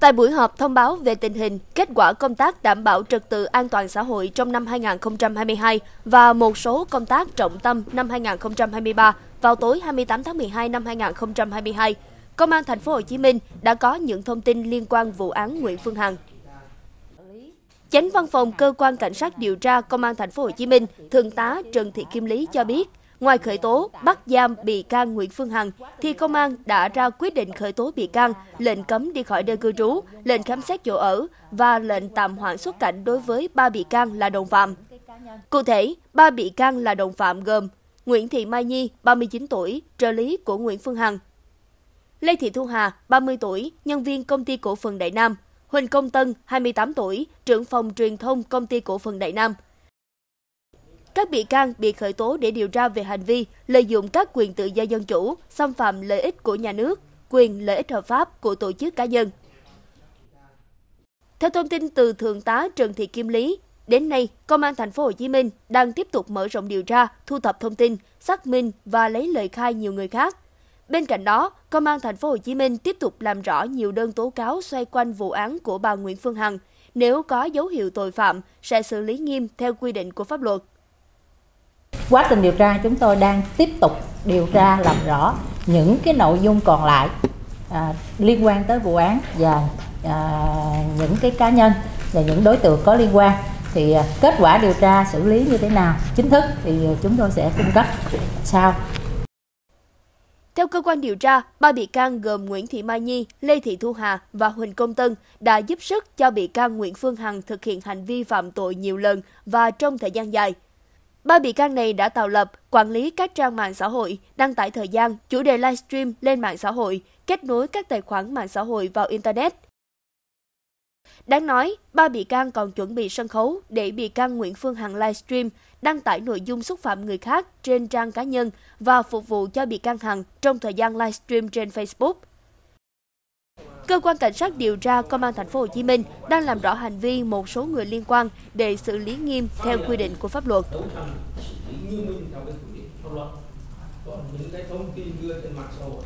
Tại buổi họp thông báo về tình hình, kết quả công tác đảm bảo trật tự an toàn xã hội trong năm 2022 và một số công tác trọng tâm năm 2023 vào tối 28 tháng 12 năm 2022, Công an thành phố Hồ Chí Minh đã có những thông tin liên quan vụ án Nguyễn Phương Hằng. Chánh văn phòng cơ quan cảnh sát điều tra Công an thành phố Hồ Chí Minh, Thượng tá Trần Thị Kim Lý cho biết, ngoài khởi tố bắt giam bị can Nguyễn Phương Hằng thì công an đã ra quyết định khởi tố bị can, lệnh cấm đi khỏi nơi cư trú, lệnh khám xét chỗ ở và lệnh tạm hoãn xuất cảnh đối với ba bị can là đồng phạm. Cụ thể, ba bị can là đồng phạm gồm Nguyễn Thị Mai Nhi, 39 tuổi, trợ lý của Nguyễn Phương Hằng. Lê Thị Thu Hà, 30 tuổi, nhân viên công ty cổ phần Đại Nam. Huỳnh Công Tân, 28 tuổi, trưởng phòng truyền thông công ty cổ phần Đại Nam. Các bị can bị khởi tố để điều tra về hành vi lợi dụng các quyền tự do dân chủ, xâm phạm lợi ích của nhà nước, quyền lợi ích hợp pháp của tổ chức cá nhân. Theo thông tin từ Thượng tá Trần Thị Kim Lý, đến nay, Công an thành phố Hồ Chí Minh đang tiếp tục mở rộng điều tra, thu thập thông tin, xác minh và lấy lời khai nhiều người khác. Bên cạnh đó, Công an thành phố Hồ Chí Minh tiếp tục làm rõ nhiều đơn tố cáo xoay quanh vụ án của bà Nguyễn Phương Hằng. Nếu có dấu hiệu tội phạm, sẽ xử lý nghiêm theo quy định của pháp luật. Quá trình điều tra chúng tôi đang tiếp tục điều tra làm rõ những cái nội dung còn lại à, liên quan tới vụ án và à, những cái cá nhân và những đối tượng có liên quan. Thì à, kết quả điều tra xử lý như thế nào? Chính thức thì à, chúng tôi sẽ cung cấp sau. Theo cơ quan điều tra, ba bị can gồm Nguyễn Thị Mai Nhi, Lê Thị Thu Hà và Huỳnh Công Tân đã giúp sức cho bị can Nguyễn Phương Hằng thực hiện hành vi phạm tội nhiều lần và trong thời gian dài. Ba bị can này đã tạo lập, quản lý các trang mạng xã hội, đăng tải thời gian, chủ đề livestream lên mạng xã hội, kết nối các tài khoản mạng xã hội vào Internet. Đáng nói, ba bị can còn chuẩn bị sân khấu để bị can Nguyễn Phương Hằng livestream, đăng tải nội dung xúc phạm người khác trên trang cá nhân và phục vụ cho bị can Hằng trong thời gian livestream trên Facebook. Cơ quan cảnh sát điều tra Công an thành phố Hồ Chí Minh đang làm rõ hành vi một số người liên quan để xử lý nghiêm theo quy định của pháp luật. Còn những cái thông tin đưa trên mạng xã hội